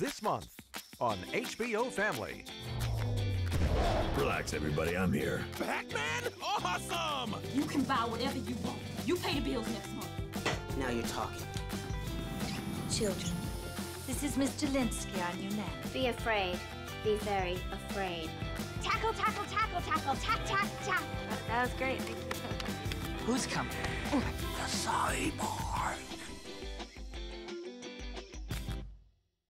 this month on HBO Family. Relax, everybody. I'm here. Pac-Man? Awesome! You can buy whatever you want. You pay the bills next month. Now you're talking. Children, this is Mr. Linsky on your neck. Be afraid. Be very afraid. Tackle, tackle, tackle, tackle, tack, tack, tack. That was great. Who's coming? Oh, the cyborg.